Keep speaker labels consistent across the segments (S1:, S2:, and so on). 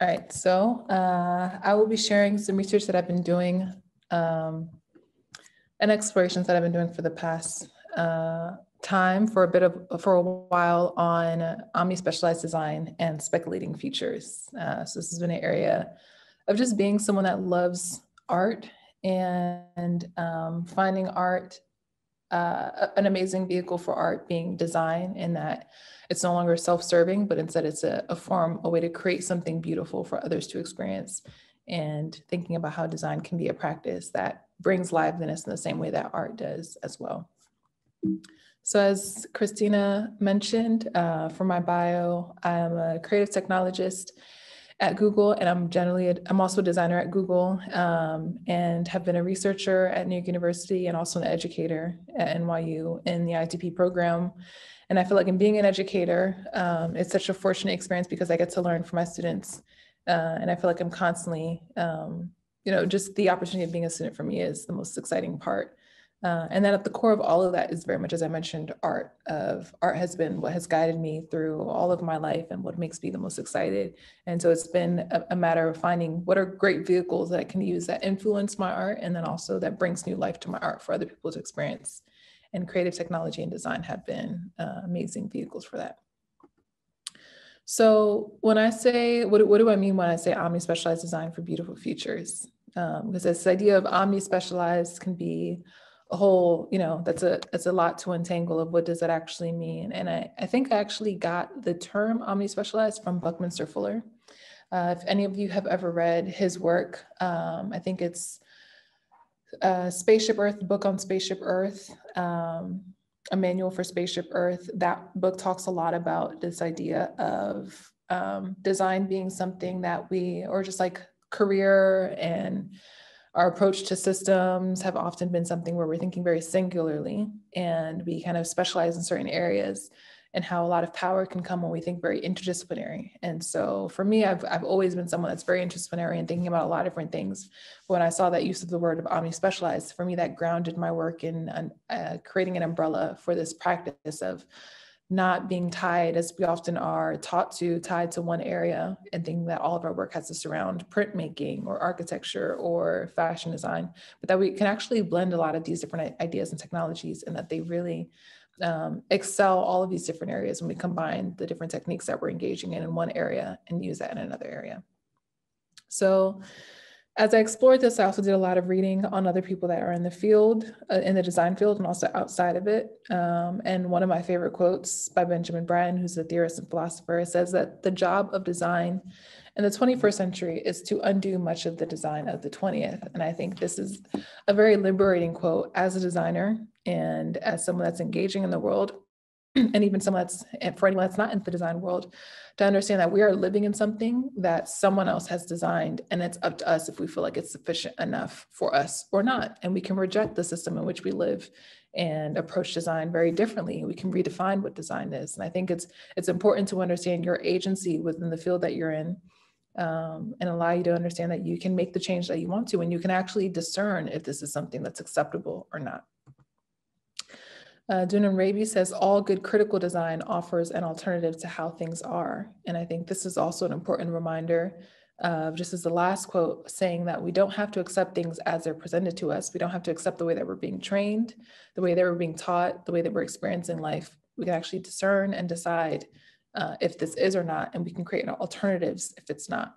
S1: All right, so uh, I will be sharing some research that I've been doing um, and explorations that I've been doing for the past uh, time for a bit of for a while on omni specialized design and speculating futures. Uh, so this has been an area of just being someone that loves art and um, finding art uh, an amazing vehicle for art being design in that it's no longer self-serving, but instead it's a, a form, a way to create something beautiful for others to experience and thinking about how design can be a practice that brings liveliness in the same way that art does as well. So as Christina mentioned, uh, for my bio, I'm a creative technologist at Google, and I'm generally, I'm also a designer at Google um, and have been a researcher at New York University and also an educator at NYU in the ITP program. And I feel like in being an educator, um, it's such a fortunate experience because I get to learn from my students. Uh, and I feel like I'm constantly, um, you know, just the opportunity of being a student for me is the most exciting part. Uh, and then at the core of all of that is very much, as I mentioned, art. Of art has been what has guided me through all of my life and what makes me the most excited. And so it's been a, a, matter of finding what are great vehicles that I can use that influence my art, and then also that brings new life to my art for other people to experience. And creative technology and design have been uh, amazing vehicles for that. So when I say, what, what do I mean when I say omni specialized design for beautiful futures? Um, because this idea of omni specialized can be a whole, you know, that's a that's a lot to untangle of what does that actually mean. And I, I think I actually got the term omni-specialized from Buckminster Fuller. Uh, if any of you have ever read his work, um, I think it's uh, Spaceship Earth, book on Spaceship Earth, um, a manual for Spaceship Earth. That book talks a lot about this idea of um, design being something that we, or just like career and our approach to systems have often been something where we're thinking very singularly and we kind of specialize in certain areas and how a lot of power can come when we think very interdisciplinary. And so for me, I've, I've always been someone that's very interdisciplinary and thinking about a lot of different things. When I saw that use of the word of omni specialized, for me, that grounded my work in uh, creating an umbrella for this practice of not being tied as we often are taught to tied to one area and thinking that all of our work has to surround printmaking or architecture or fashion design but that we can actually blend a lot of these different ideas and technologies and that they really um, excel all of these different areas when we combine the different techniques that we're engaging in in one area and use that in another area. So as I explored this, I also did a lot of reading on other people that are in the field, uh, in the design field, and also outside of it. Um, and one of my favorite quotes by Benjamin Bratton, who's a theorist and philosopher, says that the job of design in the 21st century is to undo much of the design of the 20th. And I think this is a very liberating quote as a designer and as someone that's engaging in the world and even someone that's for anyone that's not in the design world to understand that we are living in something that someone else has designed and it's up to us if we feel like it's sufficient enough for us or not. And we can reject the system in which we live and approach design very differently. We can redefine what design is. And i think it's it's important to understand your agency within the field that you're in um, and allow you to understand that you can make the change that you want to and you can actually discern if this is something that's acceptable or not uh, Dunne and Raby says all good critical design offers an alternative to how things are. And I think this is also an important reminder of just as the last quote saying that we don't have to accept things as they're presented to us. We don't have to accept the way that we're being trained, the way that we're being taught, the way that we're experiencing life. We can actually discern and decide uh, if this is or not, and we can create alternatives if it's not.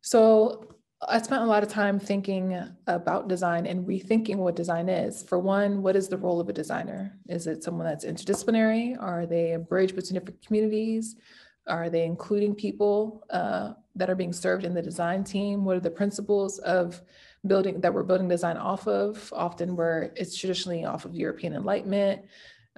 S1: So I spent a lot of time thinking about design and rethinking what design is. For one, what is the role of a designer? Is it someone that's interdisciplinary? Are they a bridge between different communities? Are they including people uh, that are being served in the design team? What are the principles of building that we're building design off of? Often where it's traditionally off of European Enlightenment,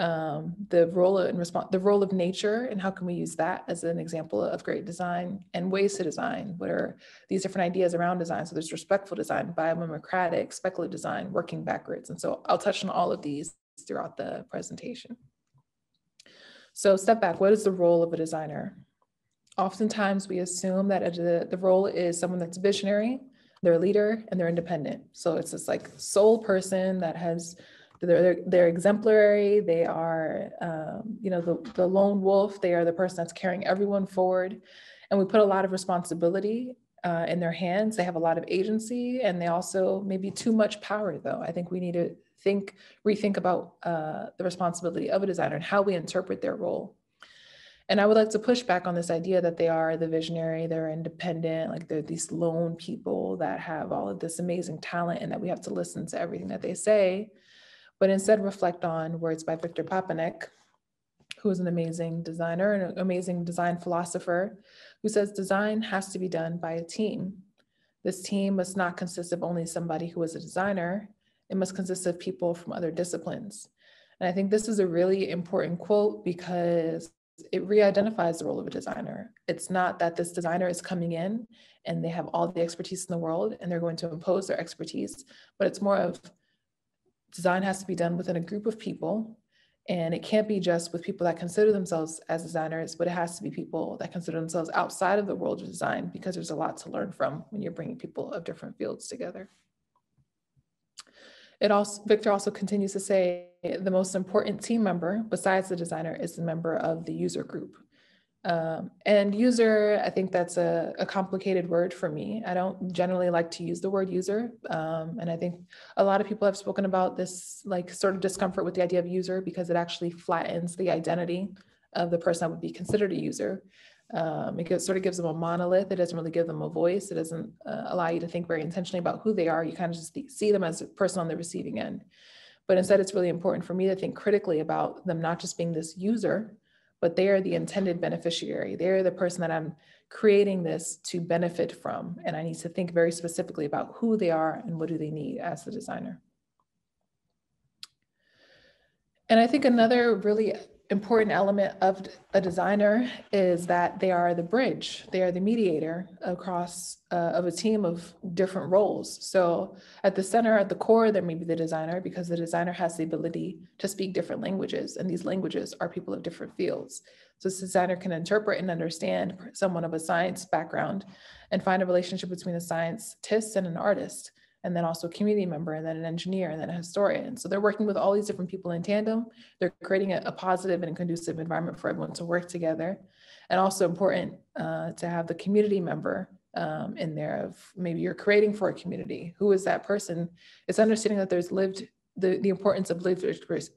S1: um, the role and response, the role of nature, and how can we use that as an example of great design and ways to design? What are these different ideas around design? So there's respectful design, biomimicratic, speculative design, working backwards. And so I'll touch on all of these throughout the presentation. So step back, what is the role of a designer? Oftentimes we assume that the, the role is someone that's visionary, they're a leader, and they're independent. So it's this like sole person that has they're, they're, exemplary. They are, um, you know, the, the lone wolf. They are the person that's carrying everyone forward. And we put a lot of responsibility uh, in their hands. They have a lot of agency and they also maybe too much power though. I think we need to think, rethink about uh, the responsibility of a designer and how we interpret their role. And I would like to push back on this idea that they are the visionary, they're independent, like they're these lone people that have all of this amazing talent and that we have to listen to everything that they say, but instead reflect on words by Victor Papanek, who is an amazing designer and an amazing design philosopher, who says design has to be done by a team. This team must not consist of only somebody who is a designer, it must consist of people from other disciplines. And I think this is a really important quote because it re-identifies the role of a designer. It's not that this designer is coming in and they have all the expertise in the world and they're going to impose their expertise, but it's more of design has to be done within a group of people and it can't be just with people that consider themselves as designers, but it has to be people that consider themselves outside of the world of design because there's a lot to learn from when you're bringing people of different fields together. It also, Victor also continues to say the most important team member besides the designer is the member of the user group. Um, and user, I think that's a, a, complicated word for me. I don't generally like to use the word user. Um, and I think a lot of people have spoken about this like sort of discomfort with the idea of user because it actually flattens the identity of the person that would be considered a user. Um, it sort of gives them a monolith. It doesn't really give them a voice. It doesn't uh, allow you to think very intentionally about who they are. You kind of just see them as a person on the receiving end. But instead, it's really important for me to think critically about them not just being this user, but they are the intended beneficiary. They're the person that I'm creating this to benefit from. And I need to think very specifically about who they are and what do they need as the designer. And I think another really important element of a designer is that they are the bridge they are the mediator across uh, of a team of different roles. So at the center at the core there may be the designer because the designer has the ability to speak different languages and these languages are people of different fields. So the designer can interpret and understand someone of a science background and find a relationship between a scientist and an artist and then also a community member, and then an engineer, and then a historian. So they're working with all these different people in tandem. They're creating a, a positive and conducive environment for everyone to work together. And also important uh, to have the community member um, in there of maybe you're creating for a community. Who is that person? It's understanding that there's lived the, the importance of lived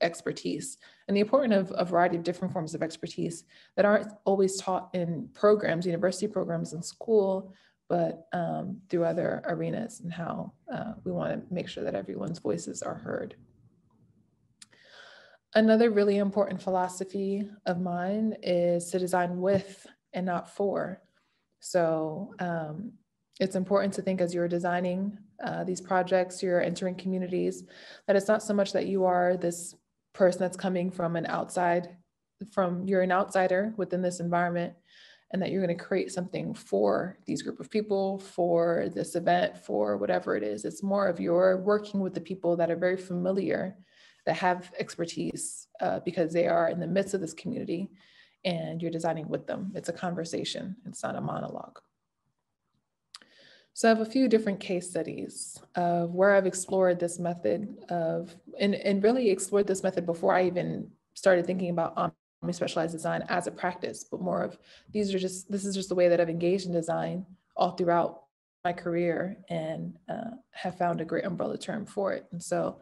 S1: expertise and the importance of a variety of different forms of expertise that aren't always taught in programs, university programs in school, but um, through other arenas and how uh, we want to make sure that everyone's voices are heard. Another really important philosophy of mine is to design with and not for. So um, it's important to think as you're designing uh, these projects, you're entering communities, that it's not so much that you are this person that's coming from an outside, from you're an outsider within this environment, and that you're going to create something for these group of people, for this event, for whatever it is. It's more of you're working with the people that are very familiar, that have expertise uh, because they are in the midst of this community and you're designing with them. It's a conversation, it's not a monologue. So I have a few different case studies of where I've explored this method of, and, and really explored this method before I even started thinking about specialized design as a practice, but more of these are just, this is just the way that I've engaged in design all throughout my career and uh, have found a great umbrella term for it. And so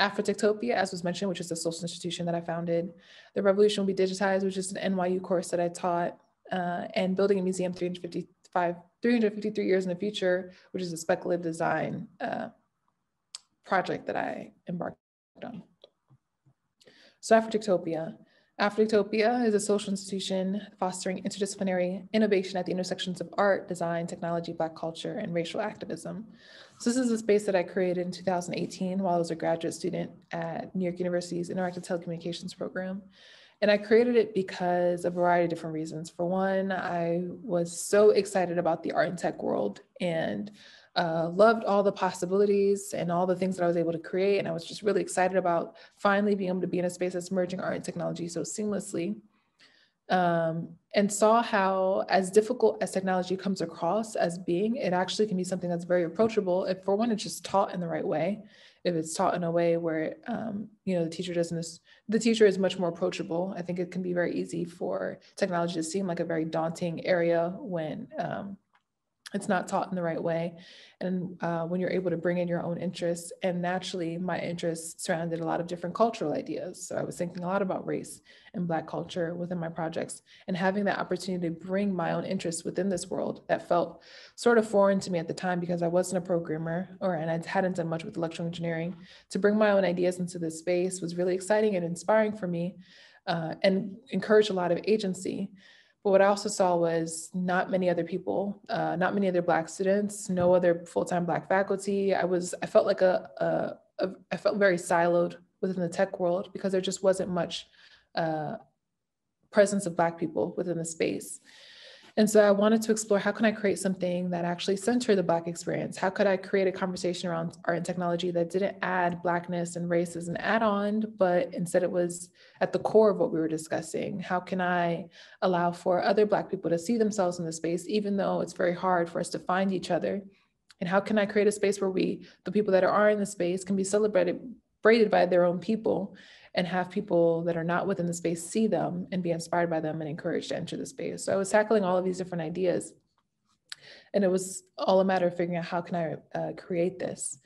S1: Afrotectopia, as was mentioned, which is a social institution that I founded, The Revolution Will Be Digitized, which is an NYU course that I taught, uh, and Building a Museum 355, 353 Years in the Future, which is a speculative design uh, project that I embarked on. So Afrotectopia, Afrotectopia is a social institution fostering interdisciplinary innovation at the intersections of art, design, technology, Black culture, and racial activism. So this is a space that I created in 2018 while I was a graduate student at New York University's Interactive Telecommunications program. And I created it because a variety of different reasons. For one, I was so excited about the art and tech world and uh, loved all the possibilities and all the things that I was able to create. And I was just really excited about finally being able to be in a space that's merging art and technology so seamlessly. um, and saw how, as difficult as technology comes across as being, it actually can be something that's very approachable if, for one, it's just taught in the right way. If it's taught in a way where, um, you know, the teacher doesn't, the teacher is much more approachable. I think it can be very easy for technology to seem like a very daunting area when um, it's not taught in the right way. And uh, when you're able to bring in your own interests and naturally my interests surrounded a lot of different cultural ideas. So i was thinking a lot about race and black culture within my projects and having that opportunity to bring my own interests within this world that felt sort of foreign to me at the time because i wasn't a programmer or and i hadn't done much with electrical engineering. To bring my own ideas into this space was really exciting and inspiring for me uh, and encouraged a lot of agency but what I also saw was not many other people, uh, not many other Black students, no other full-time Black faculty. I was, I felt like a, a, a I felt very siloed within the tech world because there just wasn't much uh, presence of Black people within the space. And so I wanted to explore how can I create something that actually centered the Black experience? How could I create a conversation around art and technology that didn't add Blackness and race as an add on, but instead it was at the core of what we were discussing? How can I allow for other Black people to see themselves in the space, even though it's very hard for us to find each other? And how can I create a space where we, the people that are in the space, can be celebrated by their own people and have people that are not within the space see them and be inspired by them and encouraged to enter the space. So I was tackling all of these different ideas. And it was all a matter of figuring out how can I uh, create this.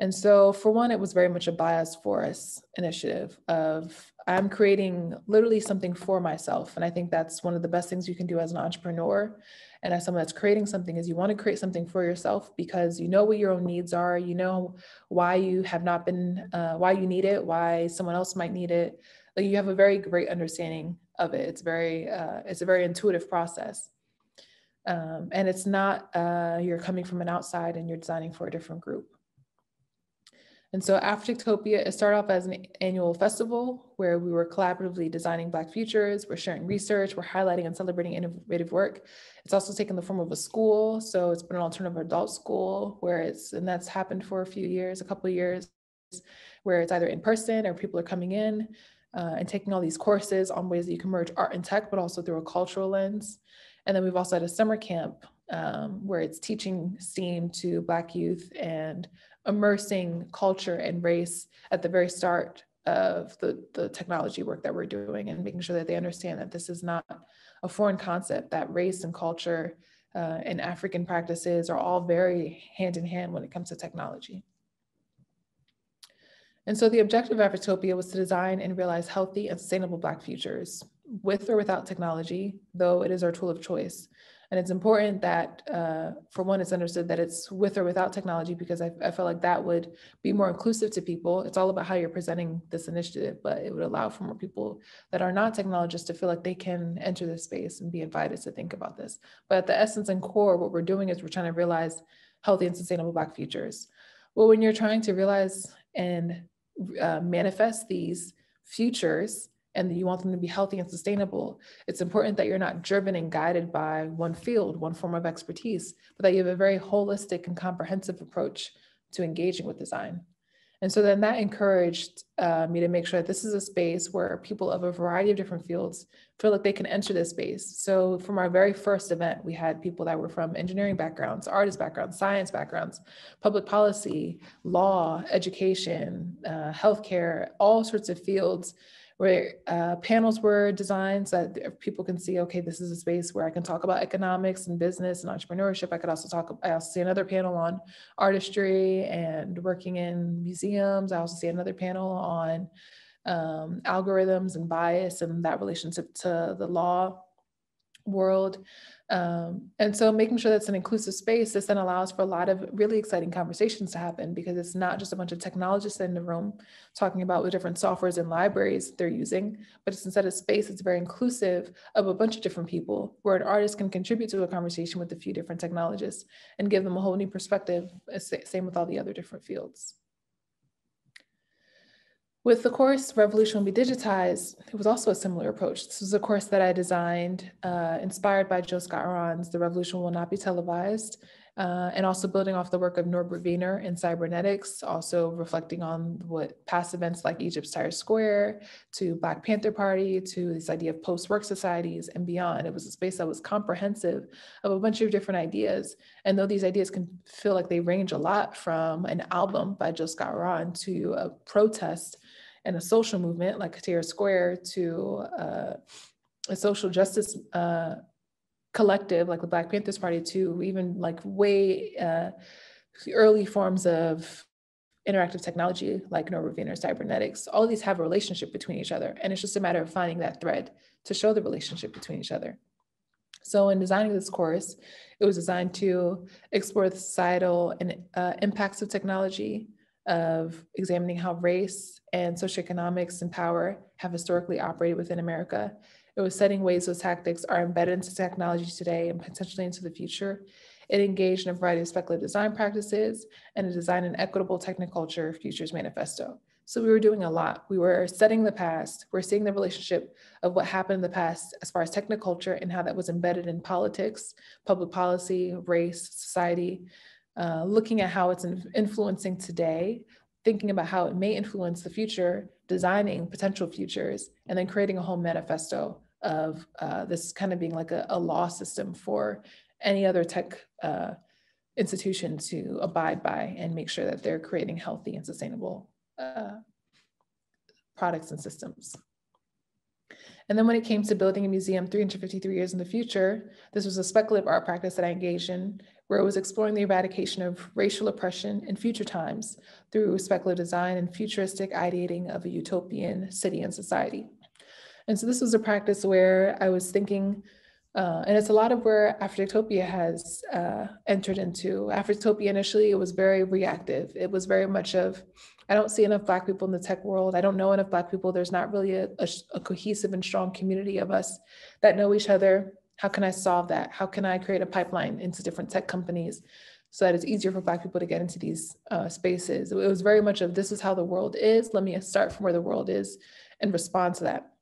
S1: And so for one, it was very much a bias for us initiative of I'm creating literally something for myself. And I think that's one of the best things you can do as an entrepreneur and as someone that's creating something is you want to create something for yourself because you know what your own needs are you know why you have not been uh, why you need it why someone else might need it. Like you have a very great understanding of it. It's very uh, it's a very intuitive process. Um, and it's not uh, you're coming from an outside and you're designing for a different group and so Afrotectopia, it started off as an annual festival where we were collaboratively designing Black futures, we're sharing research, we're highlighting and celebrating innovative work. It's also taken the form of a school. So it's been an alternative adult school where it's, and that's happened for a few years, a couple years, where it's either in person or people are coming in uh, and taking all these courses on ways that you can merge art and tech, but also through a cultural lens. And then we've also had a summer camp um, where it's teaching STEAM to Black youth and immersing culture and race at the very start of the, the technology work that we're doing and making sure that they understand that this is not a foreign concept, that race and culture uh, and African practices are all very hand in hand when it comes to technology. And so the objective of Afrotectopia was to design and realize healthy and sustainable Black futures with or without technology, though it is our tool of choice. And it's important that, uh, for one, it's understood that it's with or without technology because I, I feel like that would be more inclusive to people. It's all about how you're presenting this initiative, but it would allow for more people that are not technologists to feel like they can enter this space and be invited to think about this. But at the essence and core, what we're doing is we're trying to realize healthy and sustainable Black futures. Well, when you're trying to realize and uh, manifest these futures, and you want them to be healthy and sustainable, it's important that you're not driven and guided by one field, one form of expertise, but that you have a very holistic and comprehensive approach to engaging with design. And so then that encouraged uh, me to make sure that this is a space where people of a variety of different fields feel like they can enter this space. So from our very first event, we had people that were from engineering backgrounds, artist backgrounds, science backgrounds, public policy, law, education, uh, healthcare, all sorts of fields where uh, panels were designed so that people can see, okay, this is a space where I can talk about economics and business and entrepreneurship. I could also talk, I also see another panel on artistry and working in museums. I also see another panel on um, algorithms and bias and that relationship to the law world. Um, and so making sure that's an inclusive space, this then allows for a lot of really exciting conversations to happen because it's not just a bunch of technologists in the room talking about the different softwares and libraries they're using, but it's instead a space that's very inclusive of a bunch of different people where an artist can contribute to a conversation with a few different technologists and give them a whole new perspective, same with all the other different fields. With the course Revolution Will Be Digitized, it was also a similar approach. This was a course that I designed, uh, inspired by Gil Scott-Heron's The Revolution Will Not Be Televised, uh, and also building off the work of Norbert Wiener in cybernetics, also reflecting on what past events like Egypt's Tahrir Square, to Black Panther Party, to this idea of post-work societies and beyond. It was a space that was comprehensive of a bunch of different ideas. And though these ideas can feel like they range a lot from an album by Gil Scott-Heron to a protest and a social movement like Tahrir Square to uh, a social justice uh, collective like the Black Panthers Party to even like way uh, early forms of interactive technology like Norbert Wiener cybernetics. All these have a relationship between each other. And it's just a matter of finding that thread to show the relationship between each other. So in designing this course, it was designed to explore the societal and uh, impacts of technology, of examining how race and socioeconomics and power have historically operated within America, it was setting ways those tactics are embedded into technology today and potentially into the future. It engaged in a variety of speculative design practices and a design and equitable technoculture futures manifesto. So we were doing a lot. We were studying the past. We're seeing the relationship of what happened in the past as far as technoculture and how that was embedded in politics, public policy, race, society, uh, looking at how it's influencing today, thinking about how it may influence the future, designing potential futures, and then creating a whole manifesto of uh, this kind of being like a, a, law system for any other tech uh, institution to abide by and make sure that they're creating healthy and sustainable uh, products and systems. And then when it came to building a museum 353 years in the future, this was a speculative art practice that I engaged in, where it was exploring the eradication of racial oppression in future times through speculative design and futuristic ideating of a utopian city and society. And so this was a practice where I was thinking, uh, and it's a lot of where Afrotectopia has uh, entered into. Afrotectopia initially, it was very reactive. It was very much of, I don't see enough Black people in the tech world. I don't know enough Black people. There's not really a, a, a cohesive and strong community of us that know each other. How can I solve that? How can I create a pipeline into different tech companies so that it's easier for Black people to get into these uh, spaces? It was very much of this is how the world is. Let me start from where the world is and respond to that.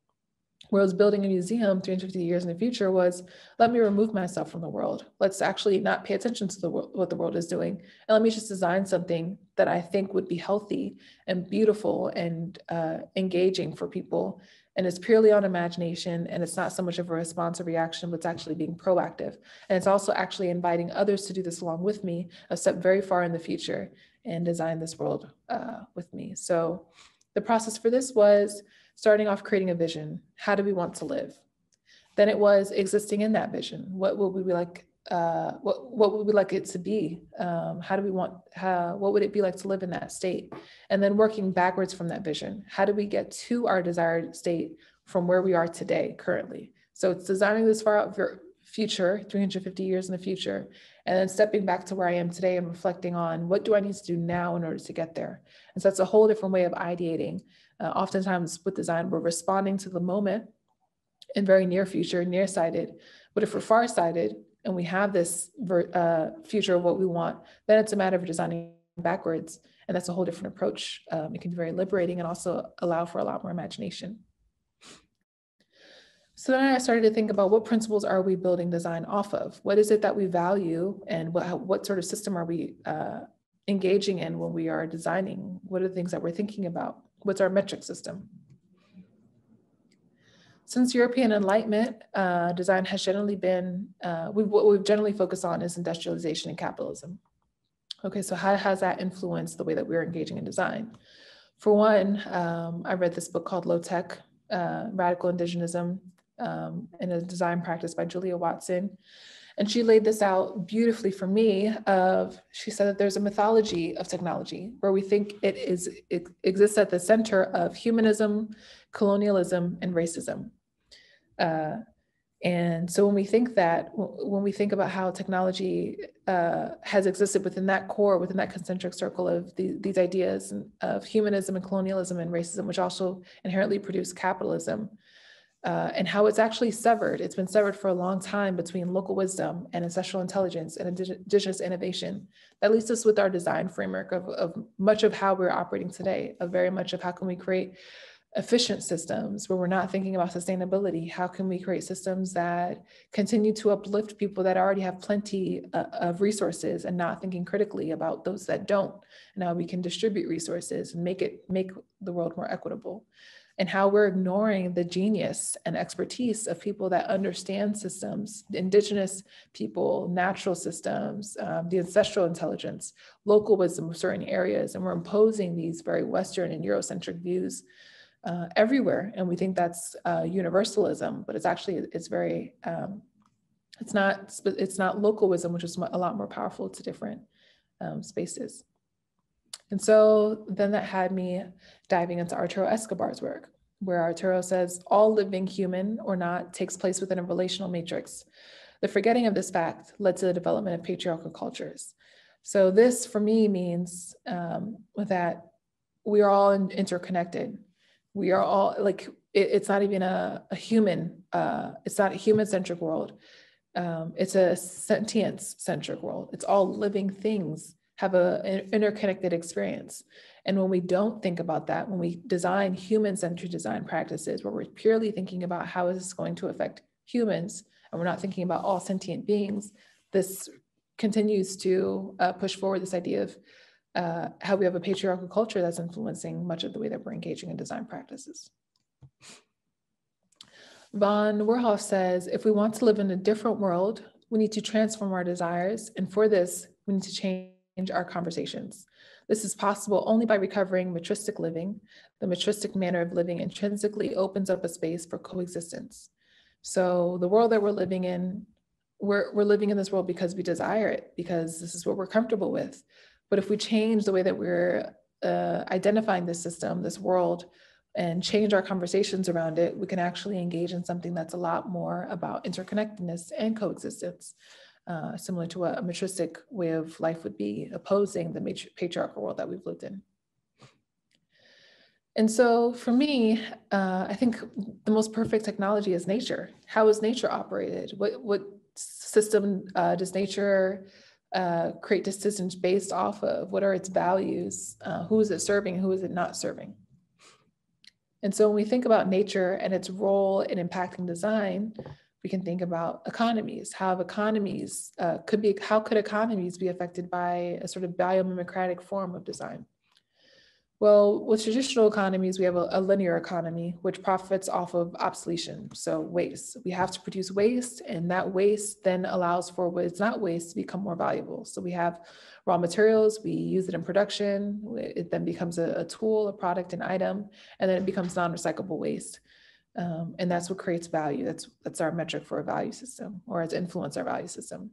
S1: Whereas building a museum 350 years in the future was let me remove myself from the world. Let's actually not pay attention to the, what the world is doing. And let me just design something that I think would be healthy and beautiful and uh, engaging for people. And it's purely on imagination and it's not so much of a response or reaction, but it's actually being proactive. And it's also actually inviting others to do this along with me, a step very far in the future and design this world uh, with me. So the process for this was starting off creating a vision. How do we want to live? Then it was existing in that vision. What would we like? Uh, what what would we like it to be? Um, how do we want? How what would it be like to live in that state? And then working backwards from that vision. How do we get to our desired state from where we are today, currently? So it's designing this far out for future, 350 years in the future, and then stepping back to where I am today and reflecting on what do I need to do now in order to get there. And so that's a whole different way of ideating. Uh, oftentimes with design, we're responding to the moment in very near future, nearsighted. But if we're farsighted and we have this uh, future of what we want, then it's a matter of designing backwards. And that's a whole different approach. Um, it can be very liberating and also allow for a lot more imagination. So then I started to think about what principles are we building design off of? What is it that we value and what, what sort of system are we uh, engaging in when we are designing? What are the things that we're thinking about? What's our metric system? Since European Enlightenment, uh, design has generally been, uh, we, what we've generally focused on is industrialization and capitalism. Okay, so how has that influenced the way that we're engaging in design? For one, um, I read this book called Lo-TEK, uh, Radical Indigenism um, in a design practice by Julia Watson. And she laid this out beautifully for me of, she said that there's a mythology of technology where we think it is, it exists at the center of humanism, colonialism, and racism. Uh, and so when we think that, when we think about how technology uh, has existed within that core, within that concentric circle of the, these ideas of humanism and colonialism and racism, which also inherently produce capitalism, uh, and how it's actually severed. It's been severed for a long time between local wisdom and ancestral intelligence and indigenous innovation. That leaves us with our design framework of, of much of how we're operating today, of very much of how can we create efficient systems where we're not thinking about sustainability how can we create systems that continue to uplift people that already have plenty uh, of resources and not thinking critically about those that don't and how we can distribute resources and make it make the world more equitable and how we're ignoring the genius and expertise of people that understand systems indigenous people natural systems um, the ancestral intelligence local wisdom of certain areas and we're imposing these very western and eurocentric views uh, everywhere. And we think that's uh, universalism, but it's actually, it's very, um, it's not, it's not localism, which is a lot more powerful to different um, spaces. And so then that had me diving into Arturo Escobar's work, where Arturo says all living human or not takes place within a relational matrix. The forgetting of this fact led to the development of patriarchal cultures. So this for me means um, that we are all interconnected we are all like it, it's not even a, a human uh, it's not a human centric world um, it's a sentience centric world it's all living things have a, an interconnected experience and when we don't think about that when we design human centered design practices where we're purely thinking about how is this going to affect humans and we're not thinking about all sentient beings this continues to uh, push forward this idea of uh, how we have a patriarchal culture that's influencing much of the way that we're engaging in design practices. Von Werhoff says, if we want to live in a different world, we need to transform our desires. And for this, we need to change our conversations. This is possible only by recovering matristic living. The matristic manner of living intrinsically opens up a space for coexistence. So the world that we're living in, we're, we're living in this world because we desire it, because this is what we're comfortable with. But if we change the way that we're uh, identifying this system, this world, and change our conversations around it, we can actually engage in something that's a lot more about interconnectedness and coexistence, uh, similar to what a matristic way of life would be, opposing the patriarchal world that we've lived in. And so for me, uh, I think the most perfect technology is nature. How is nature operated? What, what system uh, does nature uh, create decisions based off of what are its values, uh, who is it serving, who is it not serving. And so when we think about nature and its role in impacting design, we can think about economies, how economies uh, could be, how could economies be affected by a sort of biomimicratic form of design? Well, with traditional economies, we have a, a, linear economy, which profits off of obsolescence, so waste. We have to produce waste, and that waste then allows for what is not waste to become more valuable. So we have raw materials, we use it in production, it then becomes a, a tool, a product, an item, and then it becomes non-recyclable waste. Um, and that's what creates value. That's that's our metric for a value system, or has influenced our value system.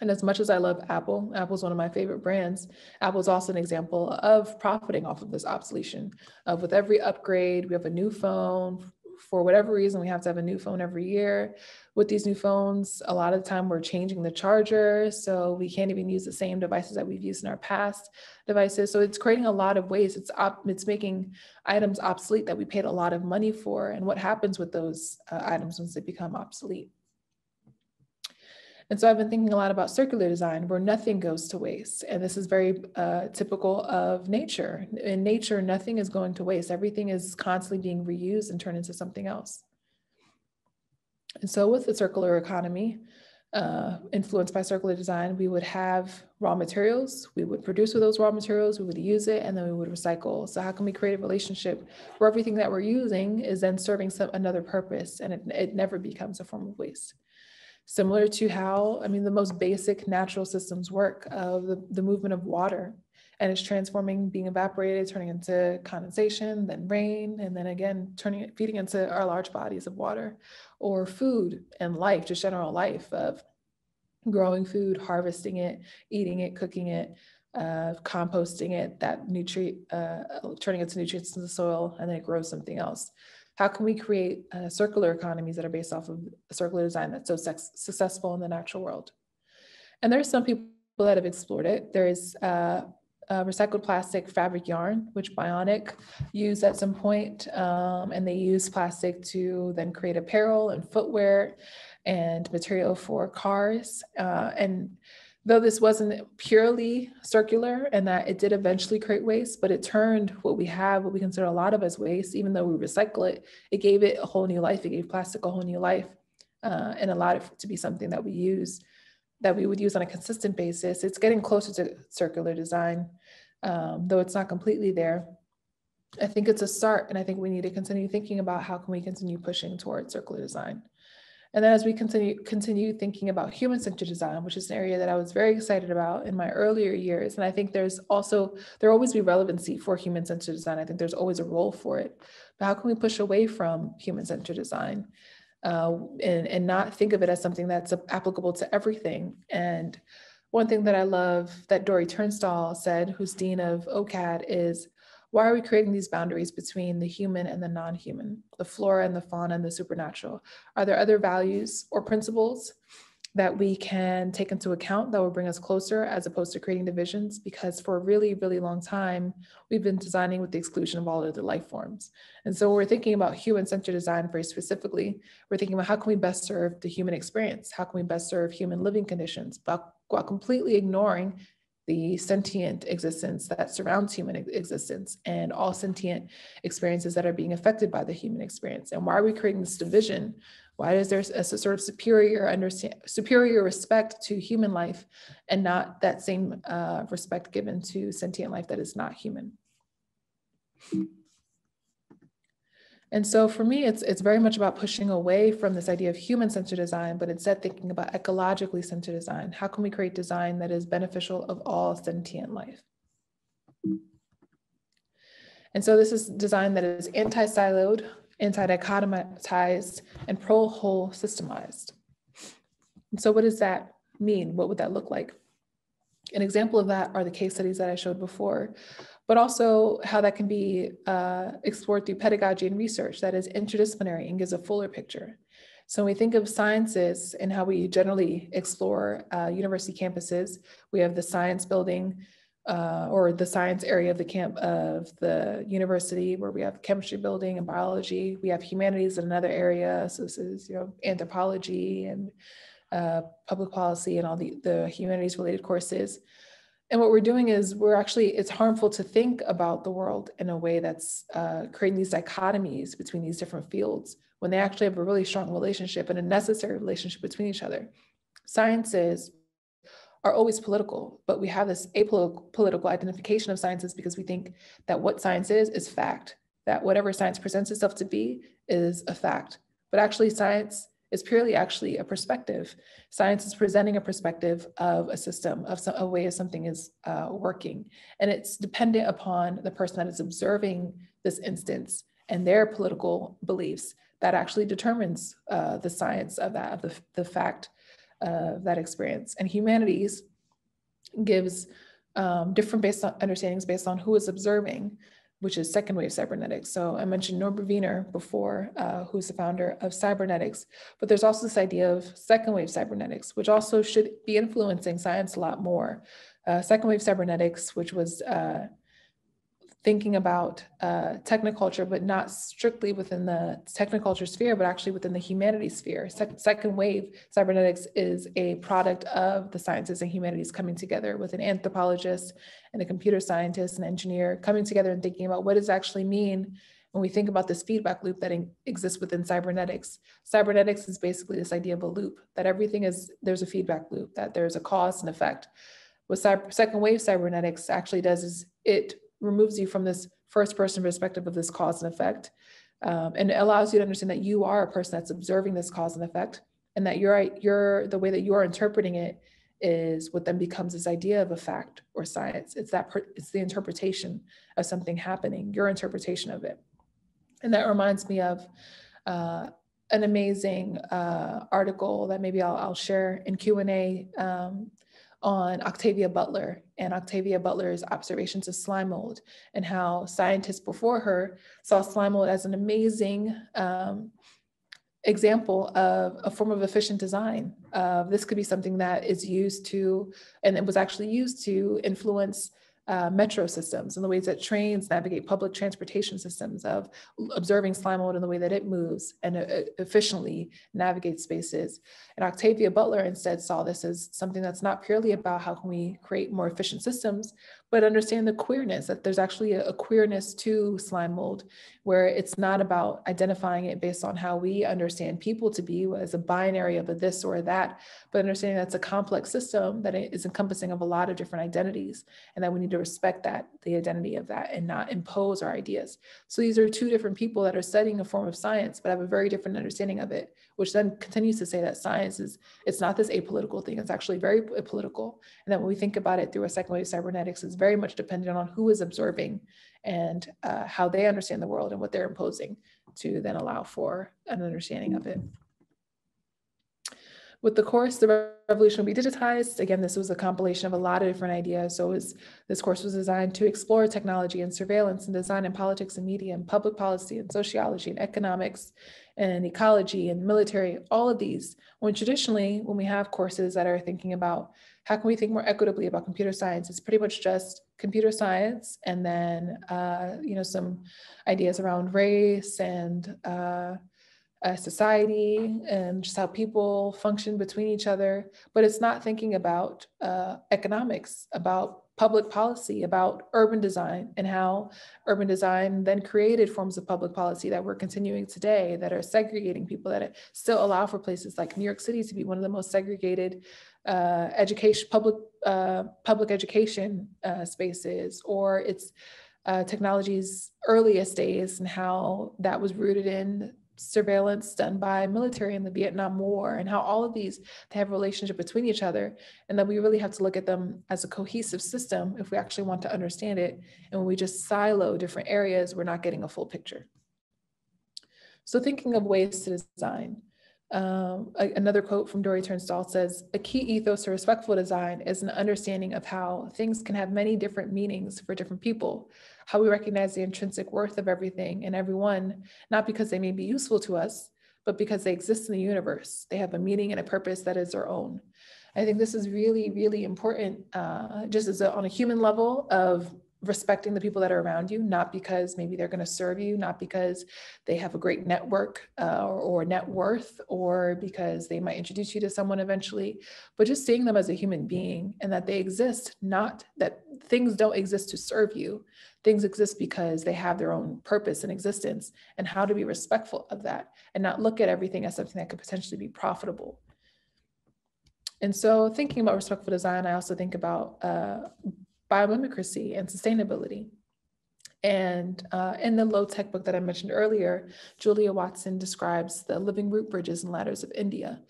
S1: And as much as I love Apple, Apple's one of my favorite brands. Apple's also an example of profiting off of this obsolescence. Of with every upgrade, we have a new phone. For whatever reason, we have to have a new phone every year. With these new phones, a lot of the time we're changing the charger, so we can't even use the same devices that we've used in our past devices. So it's creating a lot of waste. It's op- it's making items obsolete that we paid a lot of money for. And what happens with those uh, items once they become obsolete? And so I've been thinking a lot about circular design where nothing goes to waste. And this is very uh, typical of nature. In nature, nothing is going to waste. Everything is constantly being reused and turned into something else. And so with the circular economy, uh, influenced by circular design, we would have raw materials, we would produce with those raw materials, we would use it, and then we would recycle. So how can we create a relationship where everything that we're using is then serving some another purpose and it, it never becomes a form of waste? Similar to how, I mean, the most basic natural systems work of the, the movement of water and it's transforming, being evaporated, turning into condensation, then rain, and then again, turning feeding into our large bodies of water or food and life, just general life of growing food, harvesting it, eating it, cooking it, uh, composting it, that nutrient, uh, turning its nutrients in the soil, and then it grows something else. How can we create uh, circular economies that are based off of circular design that's so successful in the natural world? And there's some people that have explored it. There's uh, recycled plastic fabric yarn, which Bionic used at some point, um, and they use plastic to then create apparel and footwear and material for cars. Uh, and though this wasn't purely circular and that it did eventually create waste, but it turned what we have, what we consider a lot of as waste, even though we recycle it, it gave it a whole new life. It gave plastic a whole new life uh, and allowed it to be something that we use, that we would use on a consistent basis. It's getting closer to circular design, um, though it's not completely there. I think it's a start, and I think we need to continue thinking about how can we continue pushing towards circular design. And then as we continue continue thinking about human-centered design, which is an area that I was very excited about in my earlier years, and I think there's also there always be relevancy for human-centered design. I think there's always a role for it. But how can we push away from human-centered design uh, and and not think of it as something that's applicable to everything? And one thing that I love that Dori Tunstall said, who's dean of OCAD, is why are we creating these boundaries between the human and the non-human, the flora and the fauna and the supernatural? Are there other values or principles that we can take into account that will bring us closer as opposed to creating divisions? Because for a really, really long time, we've been designing with the exclusion of all other life forms. And so when we're thinking about human-centered design very specifically. We're thinking about how can we best serve the human experience? How can we best serve human living conditions? But while completely ignoring the sentient existence that surrounds human existence and all sentient experiences that are being affected by the human experience. And why are we creating this division? Why is there a sort of superior understand superior respect to human life and not that same uh, respect given to sentient life that is not human? And so for me, it's, it's very much about pushing away from this idea of human centered design, but instead thinking about ecologically centered design. How can we create design that is beneficial of all sentient life? And so this is design that is anti-siloed, anti-dichotomized, and pro-whole systemized. And so what does that mean? What would that look like? An example of that are the case studies that I showed before, but also how that can be uh, explored through pedagogy and research that is interdisciplinary and gives a fuller picture. So when we think of sciences and how we generally explore uh, university campuses, we have the science building uh, or the science area of the camp of the university where we have chemistry building and biology. We have humanities in another area. So this is, you know, anthropology and uh, public policy and all the, the humanities related courses. And what we're doing is we're actually, it's harmful to think about the world in a way that's uh, creating these dichotomies between these different fields when they actually have a really strong relationship and a necessary relationship between each other. Sciences are always political, but we have this apolitical identification of sciences because we think that what science is, is fact, that whatever science presents itself to be is a fact. But actually, science is purely actually a perspective. Science is presenting a perspective of a system, of some, a way of something is uh, working. And it's dependent upon the person that is observing this instance and their political beliefs that actually determines uh, the science of that, of the, the fact of that experience. And humanities gives um, different based on understandings based on who is observing which is second wave cybernetics. So I mentioned Norbert Wiener before, uh, who's the founder of cybernetics, but there's also this idea of second wave cybernetics, which also should be influencing science a lot more. Uh, second wave cybernetics, which was uh, thinking about uh, technoculture, but not strictly within the technoculture sphere, but actually within the humanities sphere. Se- second wave cybernetics is a product of the sciences and humanities coming together with an anthropologist and a computer scientist and engineer coming together and thinking about what does actually mean when we think about this feedback loop that in, exists within cybernetics. Cybernetics is basically this idea of a loop, that everything is, there's a feedback loop, that there's a cause and effect. What cyber, second wave cybernetics actually does is it removes you from this first person perspective of this cause and effect. Um, and allows you to understand that you are a person that's observing this cause and effect and that you're, you're the way that you are interpreting it is what then becomes this idea of a fact or science. It's that per, it's the interpretation of something happening, your interpretation of it. And that reminds me of uh, an amazing uh, article that maybe I'll, I'll share in Q&A um, on Octavia Butler and Octavia Butler's observations of slime mold and how scientists before her saw slime mold as an amazing um, example of a form of efficient design. Uh, this could be something that is used to, and it was actually used to influence uh, metro systems and the ways that trains navigate public transportation systems, of observing slime mold in the way that it moves and uh, efficiently navigates spaces. And Octavia Butler instead saw this as something that's not purely about how can we create more efficient systems, but understand the queerness, that there's actually a, a, queerness to slime mold, where it's not about identifying it based on how we understand people to be as a binary of a this or a that, but understanding that's a complex system that is encompassing of a lot of different identities, and that we need to respect that, the identity of that, and not impose our ideas. So these are two different people that are studying a form of science, but have a very different understanding of it, which then continues to say that science is, it's not this apolitical thing, it's actually very political. And that when we think about it through a second wave cybernetics, it's very much dependent on who is observing and uh, how they understand the world and what they're imposing to then allow for an understanding of it. With the course, the revolution will be digitized. Again, this was a compilation of a lot of different ideas. So was, this course was designed to explore technology and surveillance and design and politics and media and public policy and sociology and economics and ecology and military, all of these. When traditionally, when we have courses that are thinking about how can we think more equitably about computer science, it's pretty much just computer science and then, uh, you know, some ideas around race and uh, uh, society and just how people function between each other, but it's not thinking about uh, economics, about public policy, about urban design and how urban design then created forms of public policy that we're continuing today that are segregating people, that still allow for places like New York City to be one of the most segregated uh, education, public, uh, public education uh, spaces, or it's uh, technology's earliest days and how that was rooted in surveillance done by military in the Vietnam War and how all of these they have a relationship between each other and that we really have to look at them as a cohesive system if we actually want to understand it and when we just silo different areas we're not getting a full picture. So thinking of ways to design. Um, another quote from Dori Tunstall says, a key ethos to respectful design is an understanding of how things can have many different meanings for different people, how we recognize the intrinsic worth of everything and everyone, not because they may be useful to us, but because they exist in the universe. They have a meaning and a purpose that is their own. I think this is really, really important, uh, just as a, on a human level of respecting the people that are around you, not because maybe they're going to serve you, not because they have a great network uh, or, or, net worth, or because they might introduce you to someone eventually, but just seeing them as a human being and that they exist, not that things don't exist to serve you. Things exist because they have their own purpose and existence, and how to be respectful of that and not look at everything as something that could potentially be profitable. And so, thinking about respectful design, I also think about uh, biomimicry and sustainability. And uh, in the Lo-TEK book that I mentioned earlier, Julia Watson describes the living root bridges and ladders of India.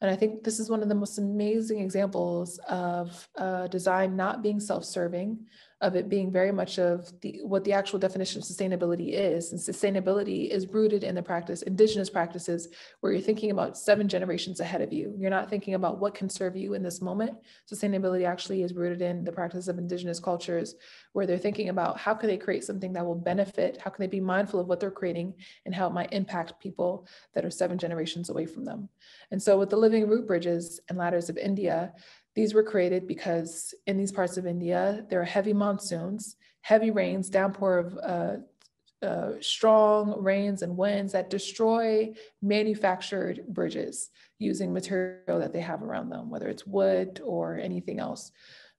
S1: And I think this is one of the most amazing examples of uh, design not being self serving, of it being very much of the what the actual definition of sustainability is. And sustainability is rooted in the practice, indigenous practices, where you're thinking about seven generations ahead of you. You're not thinking about what can serve you in this moment. Sustainability actually is rooted in the practice of indigenous cultures, where they're thinking about how can they create something that will benefit, how can they be mindful of what they're creating, and how it might impact people that are seven generations away from them. And so with the living root bridges and ladders of India, these were created because in these parts of India, there are heavy monsoons, heavy rains, downpour of uh, uh, strong rains and winds that destroy manufactured bridges using material that they have around them, whether it's wood or anything else.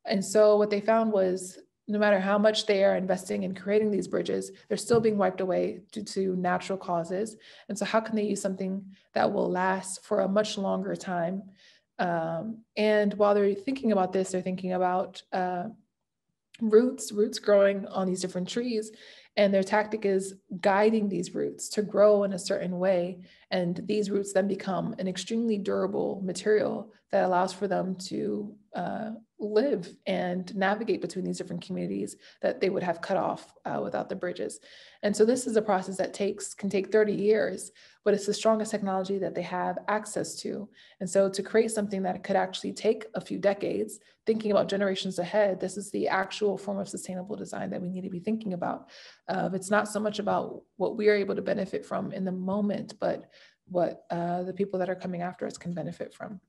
S1: And so what they found was no matter how much they are investing in creating these bridges, they're still being wiped away due to natural causes. And so how can they use something that will last for a much longer time um, and while they're thinking about this, they're thinking about uh, roots, roots growing on these different trees. And their tactic is guiding these roots to grow in a certain way. And these roots then become an extremely durable material that allows for them to uh, live and navigate between these different communities that they would have cut off uh, without the bridges. And so this is a process that takes can take 30 years, but it's the strongest technology that they have access to. And so to create something that could actually take a few decades, thinking about generations ahead, this is the actual form of sustainable design that we need to be thinking about. Uh, it's not so much about what we are able to benefit from in the moment, but what uh, the people that are coming after us can benefit from.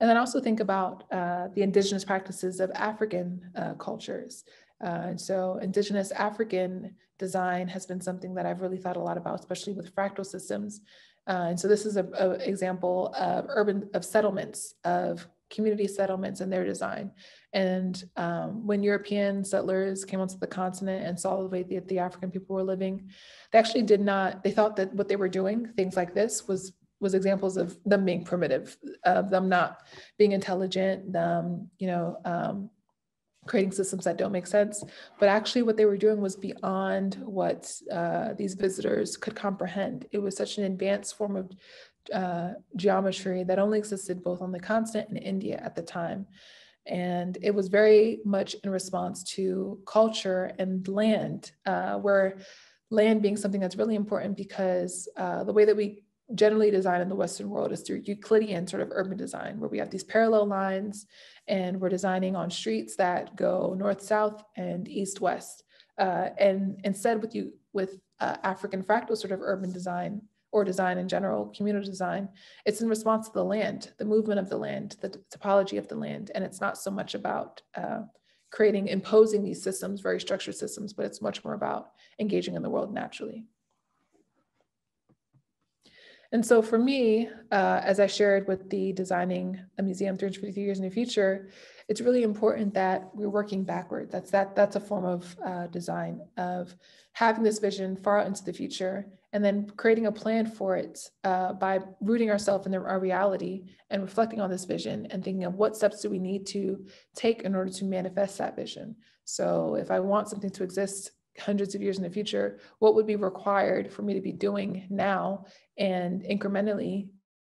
S1: And then also think about uh, the indigenous practices of African uh, cultures. Uh, and so indigenous African design has been something that I've really thought a lot about, especially with fractal systems. Uh, and so this is an example of urban, of settlements, of community settlements and their design. And um, when European settlers came onto the continent and saw the way that the African people were living, they actually did not, they thought that what they were doing, things like this, was was examples of them being primitive, of them not being intelligent, them, you know, um, creating systems that don't make sense. But actually, what they were doing was beyond what uh, these visitors could comprehend. It was such an advanced form of uh, geometry that only existed both on the continent and India at the time. And it was very much in response to culture and land, uh, where land being something that's really important because uh, the way that we generally design in the Western world is through Euclidean sort of urban design, where we have these parallel lines and we're designing on streets that go north south and east west. Uh, and instead, with you with uh, African fractal sort of urban design, or design in general, communal design, it's in response to the land, the movement of the land, the topology of the land. And it's not so much about uh, creating, imposing these systems, very structured systems, but it's much more about engaging in the world naturally. And so for me, uh, as I shared with the Designing a Museum 350 Years in the Future, it's really important that we're working backward. That's that that's a form of uh, design of having this vision far out into the future and then creating a plan for it uh, by rooting ourselves in the, our reality and reflecting on this vision and thinking of what steps do we need to take in order to manifest that vision. So if I want something to exist hundreds of years in the future, what would be required for me to be doing now and incrementally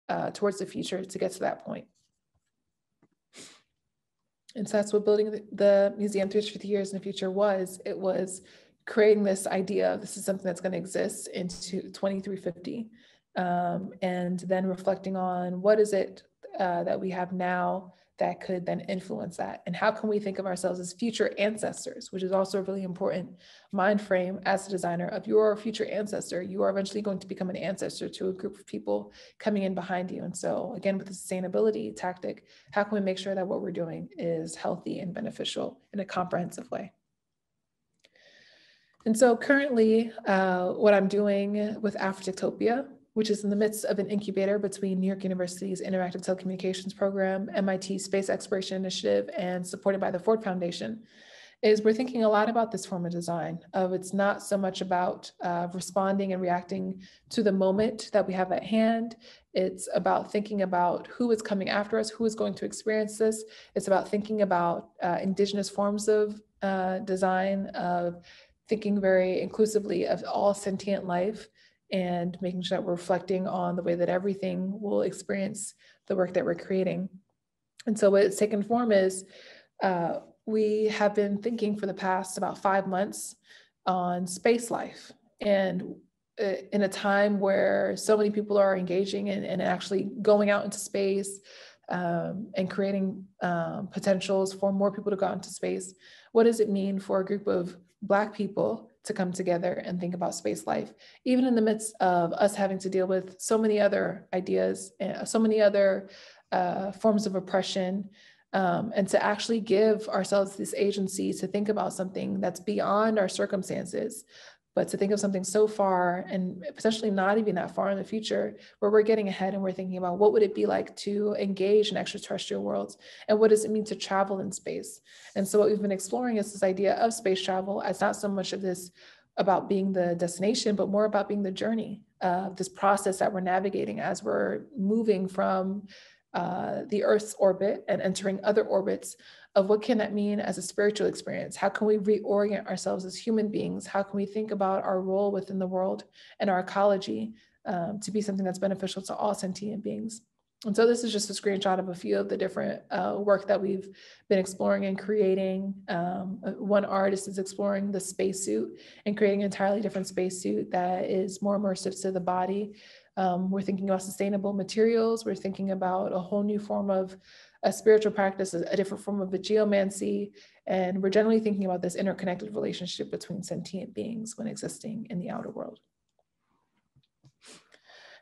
S1: uh, towards the future to get to that point? And so that's what building the, the museum 350 years in the future was. It was creating this idea of this is something that's going to exist into 2350 um, and then reflecting on what is it uh, that we have now that could then influence that. And how can we think of ourselves as future ancestors which is also a really important mind frame. As a designer of your future ancestor you are eventually going to become an ancestor to a group of people coming in behind you. And so again with the sustainability tactic how can we make sure that what we're doing is healthy and beneficial in a comprehensive way? And so currently, uh, what I'm doing with Afrotectopia, which is in the midst of an incubator between New York University's Interactive Telecommunications Program, MIT Space Exploration Initiative, and supported by the Ford Foundation, is we're thinking a lot about this form of design. Of it's not so much about uh, responding and reacting to the moment that we have at hand. It's about thinking about who is coming after us, who is going to experience this. It's about thinking about uh, indigenous forms of uh, design, of thinking very inclusively of all sentient life and making sure that we're reflecting on the way that everything will experience the work that we're creating. And so what it's taken form is uh, we have been thinking for the past about five months on space life. And uh, in a time where so many people are engaging and, and actually going out into space um, and creating um, potentials for more people to go out into space, what does it mean for a group of Black people to come together and think about space life, even in the midst of us having to deal with so many other ideas, eh, so many other uh, forms of oppression, um, and to actually give ourselves this agency to think about something that's beyond our circumstances, but to think of something so far and potentially not even that far in the future where we're getting ahead and we're thinking about what would it be like to engage in extraterrestrial worlds and what does it mean to travel in space? And so what we've been exploring is this idea of space travel as not so much of this about being the destination but more about being the journey of this process that we're navigating as we're moving from uh, the Earth's orbit and entering other orbits of what can that mean as a spiritual experience? How can we reorient ourselves as human beings? How can we think about our role within the world and our ecology um, to be something that's beneficial to all sentient beings? And so this is just a screenshot of a few of the different uh, work that we've been exploring and creating. Um, uh, one artist is exploring the spacesuit and creating an entirely different spacesuit that is more immersive to the body. Um, we're thinking about sustainable materials. We're thinking about a whole new form of a spiritual practice, is a different form of a geomancy. And we're generally thinking about this interconnected relationship between sentient beings when existing in the outer world.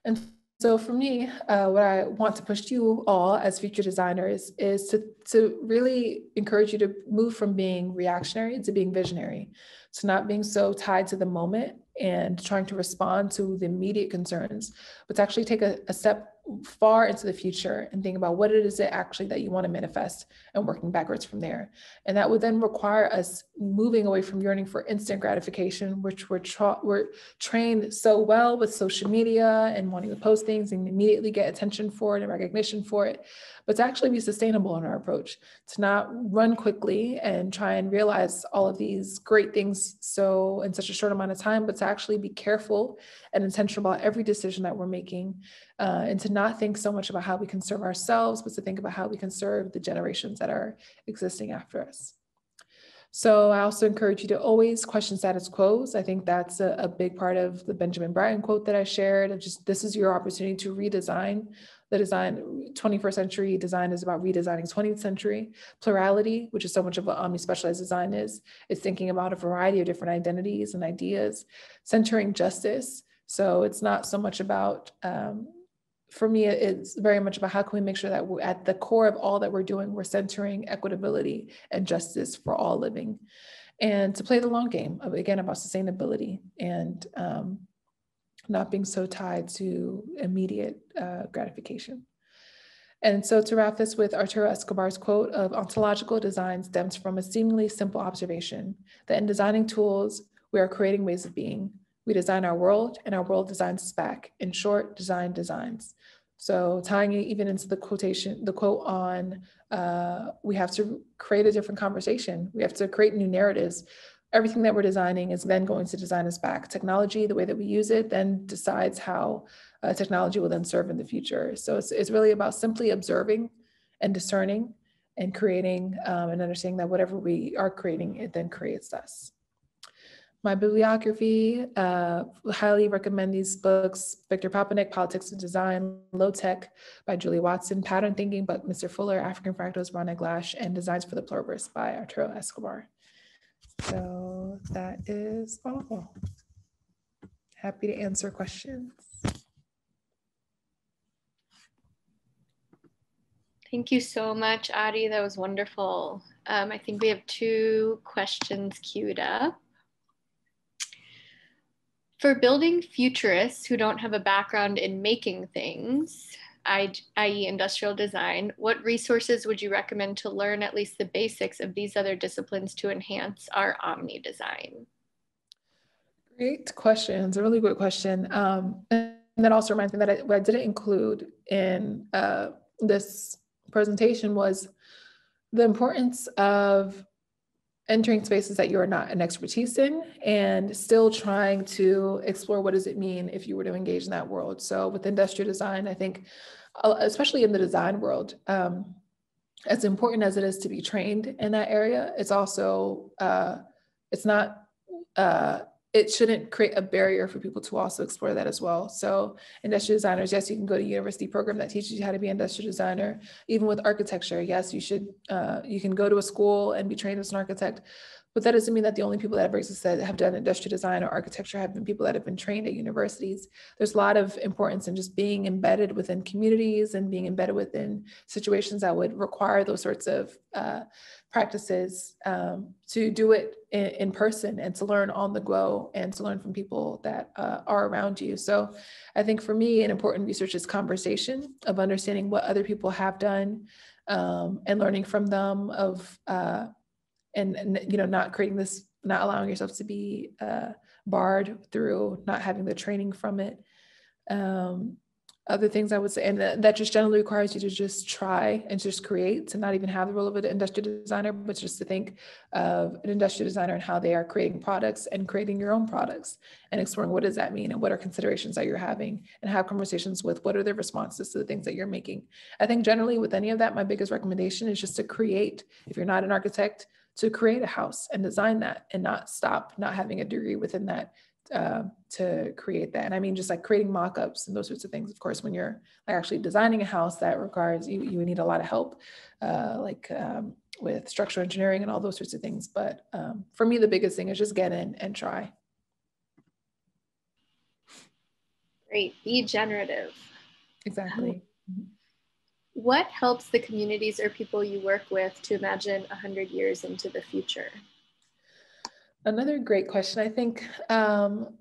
S1: And So for me, uh, what I want to push you all as future designers is to, to really encourage you to move from being reactionary to being visionary, to not being so tied to the moment and trying to respond to the immediate concerns, but to actually take a, a step far into the future and think about what it is it actually that you want to manifest and working backwards from there. And that would then require us moving away from yearning for instant gratification, which we're, tra- we're trained so well with social media and wanting to post things and immediately get attention for it and recognition for it, but to actually be sustainable in our approach, to not run quickly and try and realize all of these great things so in such a short amount of time, but to actually be careful and intentional about every decision that we're making uh, and to not think so much about how we can serve ourselves, but to think about how we can serve the generations that are existing after us. So I also encourage you to always question status quos. I think that's a, a, big part of the Benjamin Bratton quote that I shared of just this is your opportunity to redesign the design 21st century design is about redesigning 20th century plurality which is so much of what omni specialized design is it's thinking about a variety of different identities and ideas centering justice so it's not so much about um, for me, it's very much about how can we make sure that we're at the core of all that we're doing, we're centering equitability and justice for all living. And to play the long game, again, about sustainability and um, not being so tied to immediate uh, gratification. And so to wrap this with Arturo Escobar's quote of ontological design stems from a seemingly simple observation that in designing tools, we are creating ways of being. We design our world and our world designs us back. In short, design designs. So tying it even into the quotation, the quote on uh, we have to create a different conversation. We have to create new narratives. Everything that we're designing is then going to design us back. Technology, the way that we use it, then decides how uh, technology will then serve in the future. So it's, it's really about simply observing and discerning and creating um, and understanding that whatever we are creating, it then creates us my bibliography. Uh, highly recommend these books Victor Papanek, Politics of Design, Lo-TEK by Julie Watson, Pattern Thinking by Mr. Fuller, African Fractals, Ron Eglash, and Designs for the Pluriverse by Arturo Escobar. So that is all. Happy to answer questions.
S2: Thank you so much, Adi. That was wonderful. Um, I think we have two questions queued up. For building futurists who don't have a background in making things, i.e., industrial design, what resources would you recommend to learn at least the basics of these other disciplines to enhance our omni design?
S1: Great question. It's a really good question. Um, and that also reminds me that I, what I didn't include in uh, this presentation was the importance of entering spaces that you're not an expertise in and still trying to explore what does it mean if you were to engage in that world. So with industrial design i think uh, especially in the design world um, as important as it is to be trained in that area it's also uh, it's not uh, it shouldn't create a barrier for people to also explore that as well. So industrial designers, yes, you can go to university program that teaches you how to be an industrial designer. Even with architecture, yes, you should, uh, you can go to a school and be trained as an architect, but that doesn't mean that the only people that have done industrial design or architecture have been people that have been trained at universities. There's a lot of importance in just being embedded within communities and being embedded within situations that would require those sorts of uh, practices um, to do it in, in, person and to learn on the go and to learn from people that uh, are around you. So I think for me, an important research is conversation of understanding what other people have done um, and learning from them of uh, and, and you know not creating this not allowing yourself to be uh, barred through not having the training from it um, other things I would say, and that just generally requires you to just try and just create, to not even have the role of an industrial designer, but just to think of an industrial designer and how they are creating products and creating your own products and exploring what does that mean and what are considerations that you're having and have conversations with what are the responses to the things that you're making. I think generally with any of that, my biggest recommendation is just to create. If you're not an architect, to create a house and design that and not stop not having a degree within that uh, to create that. And I mean, just like creating mock-ups and those sorts of things. Of course, when you're like actually designing a house, that requires you you need a lot of help, uh, like um, with structural engineering and all those sorts of things. But um, for me, the biggest thing is just get in and try.
S2: Great, be generative.
S1: exactly.
S2: What helps the communities or people you work with to imagine 100 years into the future?
S1: Another great question. I think, um,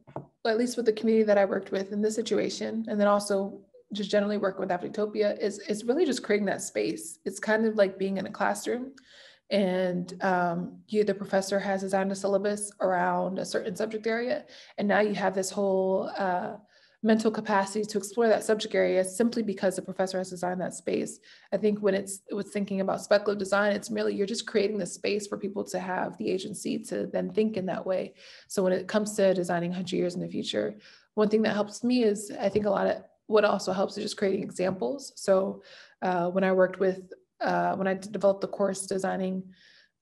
S1: at least with the community that I worked with in this situation, and then also just generally working with Afrotectopia, is, is really just creating that space. It's kind of like being in a classroom and um, you, the professor has designed a syllabus around a certain subject area, and now you have this whole uh, mental capacity to explore that subject area simply because the professor has designed that space. I think when it's was thinking about speculative design, it's merely you're just creating the space for people to have the agency to then think in that way. So when it comes to designing 100 years in the future, one thing that helps me is I think a lot of what also helps is just creating examples. So uh, when I worked with uh, when I developed the course designing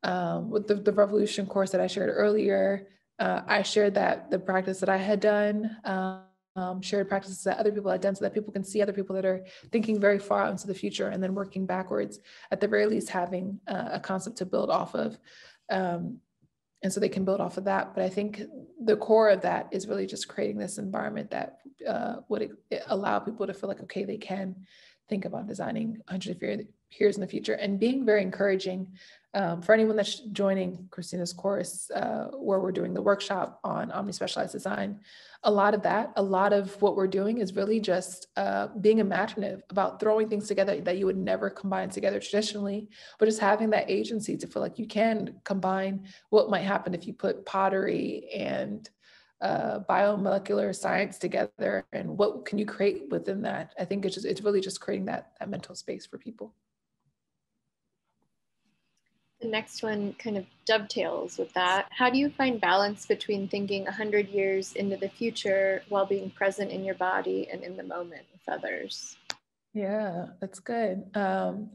S1: um, with the, the revolution course that I shared earlier, uh, I shared that the practice that I had done. Um, um, shared practices that other people had done so that people can see other people that are thinking very far into the future and then working backwards, at the very least, having uh, a concept to build off of. Um, and so they can build off of that. But I think the core of that is really just creating this environment that uh, would allow people to feel like, okay, they can think about designing 100 years in the future and being very encouraging um, for anyone that's joining Christina's course, uh, where we're doing the workshop on Omni Specialized Design, a lot of that, a lot of what we're doing is really just uh, being imaginative about throwing things together that you would never combine together traditionally, but just having that agency to feel like you can combine what might happen if you put pottery and uh, biomolecular science together and what can you create within that. I think it's just it's really just creating that that mental space for people
S2: the next one kind of dovetails with that. How do you find balance between thinking 100 years into the future while being present in your body and in the moment with others?
S1: Yeah, that's good. Um,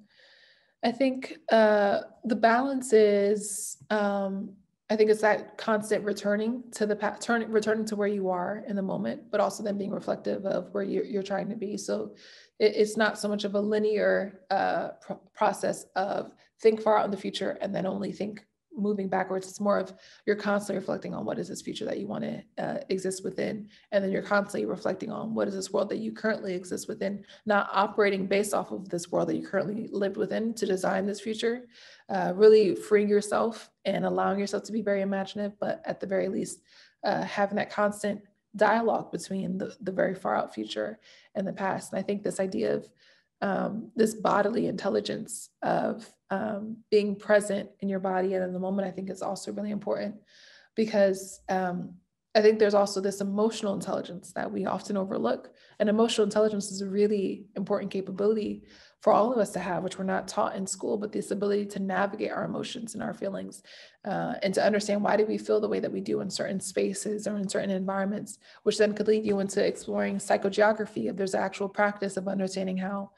S1: I think uh, the balance is, um, I think it's that constant returning to the past, turning, returning to where you are in the moment, but also then being reflective of where you're, you're trying to be. So it, it's not so much of a linear uh, process of think far out in the future and then only think moving backwards. It's more of you're constantly reflecting on what is this future that you want to uh, exist within. And then you're constantly reflecting on what is this world that you currently exist within, not operating based off of this world that you currently lived within to design this future. Uh, really freeing yourself and allowing yourself to be very imaginative, but at the very least, uh, having that constant dialogue between the, the very far out future and the past. And I think this idea of um, this bodily intelligence of um, being present in your body and in the moment, I think is also really important because um, I think there's also this emotional intelligence that we often overlook. And emotional intelligence is a really important capability for all of us to have, which we're not taught in school, but this ability to navigate our emotions and our feelings uh, and to understand why do we feel the way that we do in certain spaces or in certain environments, which then could lead you into exploring psychogeography. If there's actual practice of understanding how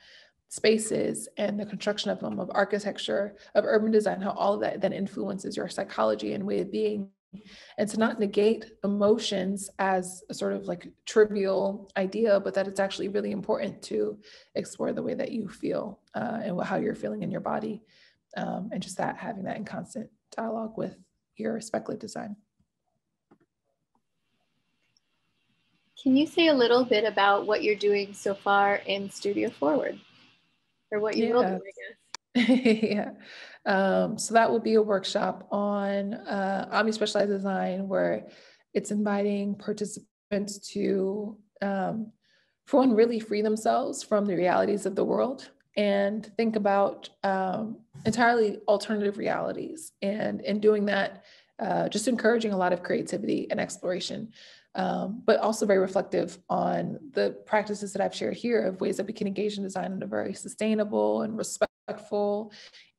S1: spaces and the construction of them, of architecture, of urban design, how all of that then influences your psychology and way of being and to not negate emotions as a sort of like trivial idea but that it's actually really important to explore the way that you feel uh, and how you're feeling in your body um, and just that having that in constant dialogue with your speculative design.
S2: Can you say a little bit about what you're doing so far in studio forward? Or what you yeah. will do i
S1: guess. Yeah um, so that will be a workshop on uh, Omni Specialized Design where it's inviting participants to, um, for one, really free themselves from the realities of the world and think about um, entirely alternative realities. And in doing that, uh, just encouraging a lot of creativity and exploration. Um, but also very reflective on the practices that I've shared here of ways that we can engage in design in a very sustainable and respectful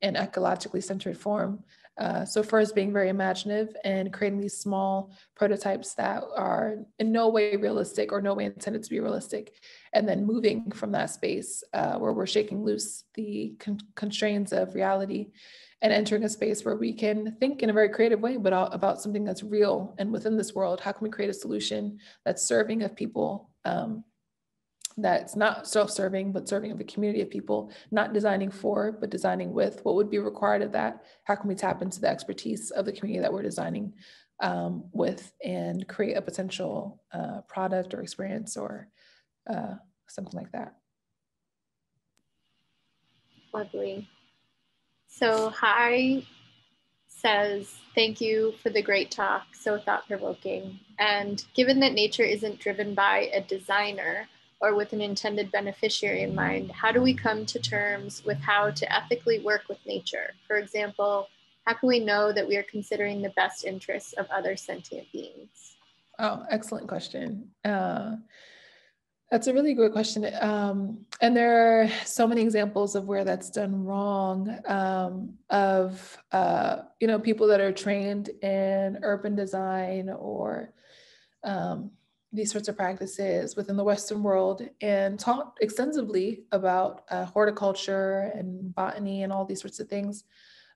S1: and ecologically centered form. Uh, so first being very imaginative and creating these small prototypes that are in no way realistic or no way intended to be realistic. And then moving from that space uh, where we're shaking loose the con constraints of reality and entering a space where we can think in a very creative way, but about something that's real and within this world. How can we create a solution that's serving of people um, that's not self-serving, but serving of a community of people, not designing for, but designing with what would be required of that. How can we tap into the expertise of the community that we're designing um, with and create a potential uh, product or experience or uh, something like that.
S2: Lovely. So, hi says, Thank you for the great talk, so thought provoking. And given that nature isn't driven by a designer or with an intended beneficiary in mind, how do we come to terms with how to ethically work with nature? For example, how can we know that we are considering the best interests of other sentient beings?
S1: Oh, excellent question. Uh, that's a really good question. Um, and there are so many examples of where that's done wrong um, of, uh, you know, people that are trained in urban design or um, these sorts of practices within the Western world and taught extensively about uh, horticulture and botany and all these sorts of things.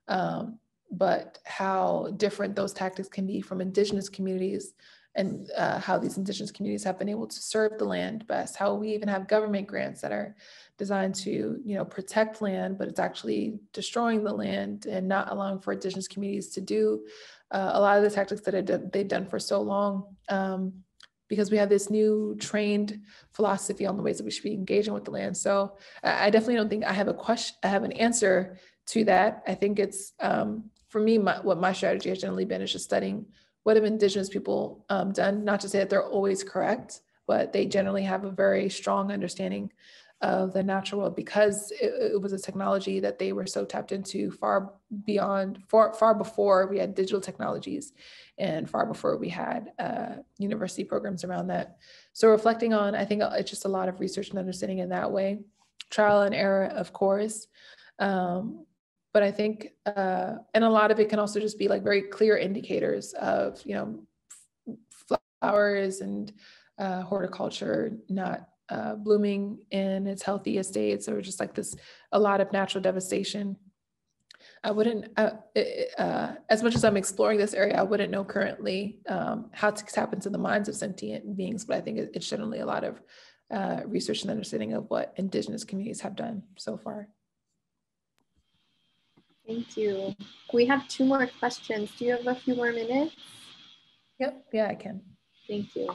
S1: Um, but how different those tactics can be from indigenous communities and uh, how these indigenous communities have been able to serve the land best how we even have government grants that are designed to you know protect land but it's actually destroying the land and not allowing for indigenous communities to do uh, a lot of the tactics that they've done for so long um, because we have this new trained philosophy on the ways that we should be engaging with the land. So i definitely don't think i have a question i have an answer to that. I think it's um, for me my, what my strategy has generally been is just studying what have indigenous people um, done. Not to say that they're always correct but they generally have a very strong understanding of the natural world because it, it, was a technology that they were so tapped into far beyond far far before we had digital technologies and far before we had uh, university programs around that. So reflecting on i think it's just a lot of research and understanding in that way trial and error of course. Um, but I think, uh, and a lot of it can also just be like very clear indicators of, you know, flowers and uh, horticulture not uh, blooming in its healthy estates or just like this, a lot of natural devastation. I wouldn't, uh, uh, as much as I'm exploring this area, I wouldn't know currently um, how to tap into the minds of sentient beings, but I think it's generally a lot of uh, research and understanding of what indigenous communities have done so far.
S2: Thank you. We have two more questions. Do you have a few more minutes?
S1: Yep, yeah, I can.
S2: Thank you.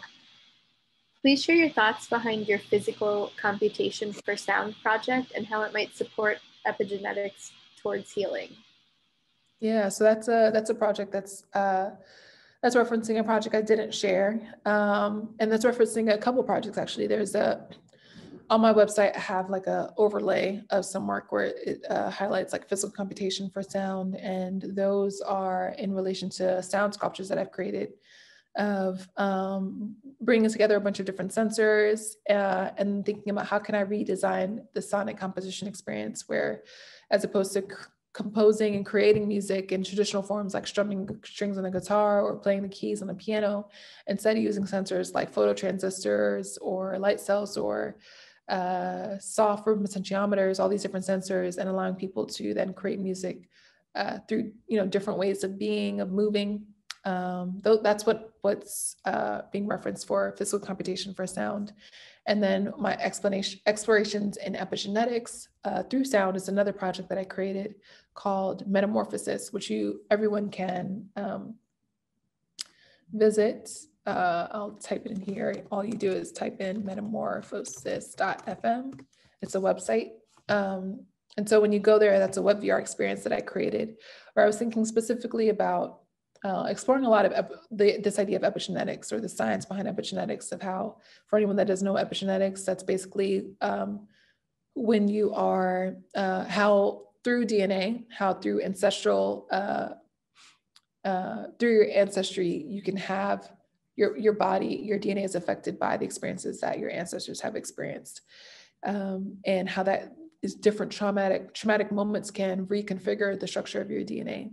S2: Please share your thoughts behind your physical computation for sound project and how it might support epigenetics towards healing.
S1: Yeah, so that's a that's a project that's uh, that's referencing a project I didn't share, um, and that's referencing a couple projects actually. There's a on my website, I have like a overlay of some work where it uh, highlights like physical computation for sound, and those are in relation to sound sculptures that I've created of um, bringing together a bunch of different sensors uh, and thinking about how can I redesign the sonic composition experience where, as opposed to composing and creating music in traditional forms like strumming strings on a guitar or playing the keys on a piano, instead of using sensors like phototransistors or light cells or uh, software potentiometers, all these different sensors, and allowing people to then create music uh, through you know different ways of being, of moving. Um, th- that's what what's uh, being referenced for physical computation for sound. And then my explanation explorations in epigenetics uh, through sound is another project that I created called Metamorphosis, which you everyone can um, visit uh, I'll type it in here. All you do is type in metamorphosis.fm. It's a website. Um, and so when you go there, that's a web VR experience that I created, where I was thinking specifically about uh, exploring a lot of the, this idea of epigenetics or the science behind epigenetics of how, for anyone that doesn't know epigenetics, that's basically um, when you are, uh, how through DNA, how through ancestral, uh, uh, through your ancestry, you can have your your body, your DNA is affected by the experiences that your ancestors have experienced, um, and how that is different traumatic traumatic moments can reconfigure the structure of your DNA,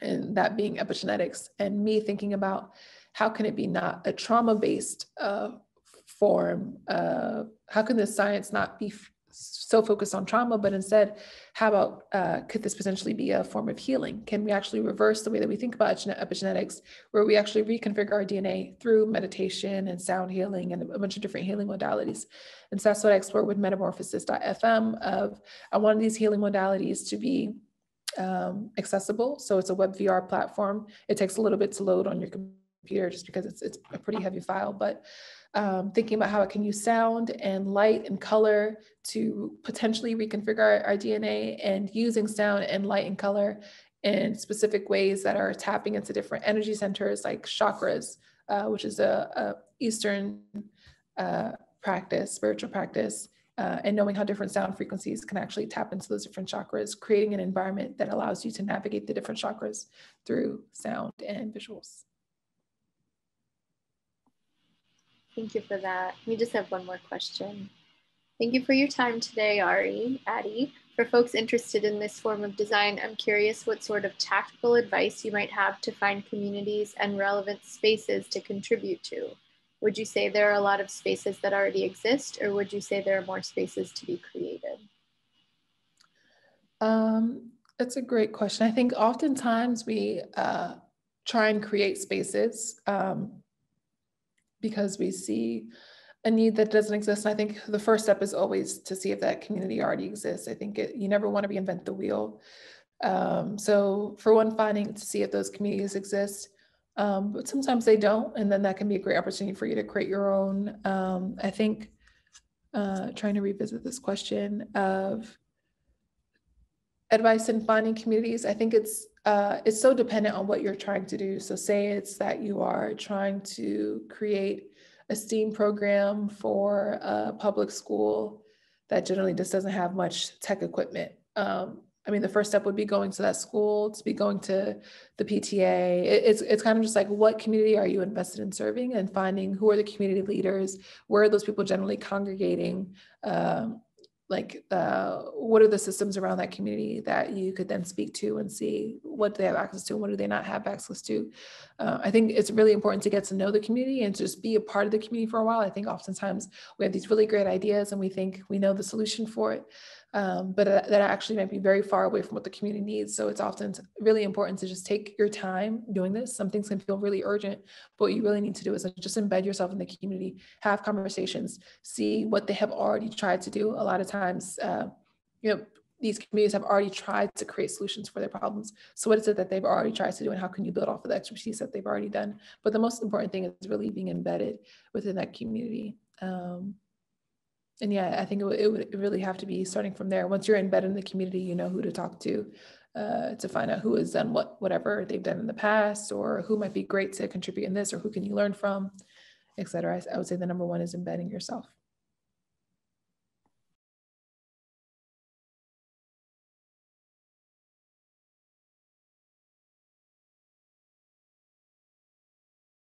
S1: and that being epigenetics. And me thinking about how can it be not a trauma based uh, form? Uh, how can the science not be so focused on trauma, but instead, how about uh, could this potentially be a form of healing? Can we actually reverse the way that we think about epigenetics, where we actually reconfigure our DNA through meditation and sound healing and a bunch of different healing modalities? And so that's what I explore with metamorphosis.fm of I wanted these healing modalities to be um, accessible. So it's a web VR platform. It takes a little bit to load on your computer just because it's, it's a pretty heavy file, but um, thinking about how it can use sound and light and color to potentially reconfigure our, our DNA and using sound and light and color in specific ways that are tapping into different energy centers like chakras, uh, which is a, a Eastern uh, practice, spiritual practice, uh, and knowing how different sound frequencies can actually tap into those different chakras, creating an environment that allows you to navigate the different chakras through sound and visuals.
S2: Thank you for that. We just have one more question. Thank you for your time today, Ari, Addie. For folks interested in this form of design, I'm curious what sort of tactical advice you might have to find communities and relevant spaces to contribute to. Would you say there are a lot of spaces that already exist, or would you say there are more spaces to be created?
S1: Um, that's a great question. I think oftentimes we uh, try and create spaces um, because we see a need that doesn't exist. And I think the first step is always to see if that community already exists. I think it, you never want to reinvent the wheel. Um, so for one, finding to see if those communities exist. Um, but sometimes they don't, and then that can be a great opportunity for you to create your own. Um, I think uh, trying to revisit this question of advice in finding communities. I think it's uh, it's so dependent on what you're trying to do. So say it's that you are trying to create a STEAM program for a public school that generally just doesn't have much tech equipment. Um, I mean, the first step would be going to that school, to be going to the PTA. It, it's it's kind of just like what community are you invested in serving, and finding who are the community leaders, where are those people generally congregating, um, like uh, what are the systems around that community that you could then speak to and see what do they have access to and what do they not have access to? Uh, i think it's really important to get to know the community and just be a part of the community for a while. I think oftentimes we have these really great ideas and we think we know the solution for it um, but that actually might be very far away from what the community needs. So it's often really important to just take your time doing this. Some things can feel really urgent, but what you really need to do is just embed yourself in the community, have conversations, see what they have already tried to do. A lot of times, uh, you know, these communities have already tried to create solutions for their problems. So what is it that they've already tried to do and how can you build off of the expertise that they've already done? But the most important thing is really being embedded within that community. Um, and yeah, I think it would, it would really have to be starting from there. Once you're embedded in the community, you know who to talk to uh, to find out who has done what, whatever they've done in the past, or who might be great to contribute in this, or who can you learn from, et cetera. I, I would say the number one is embedding yourself.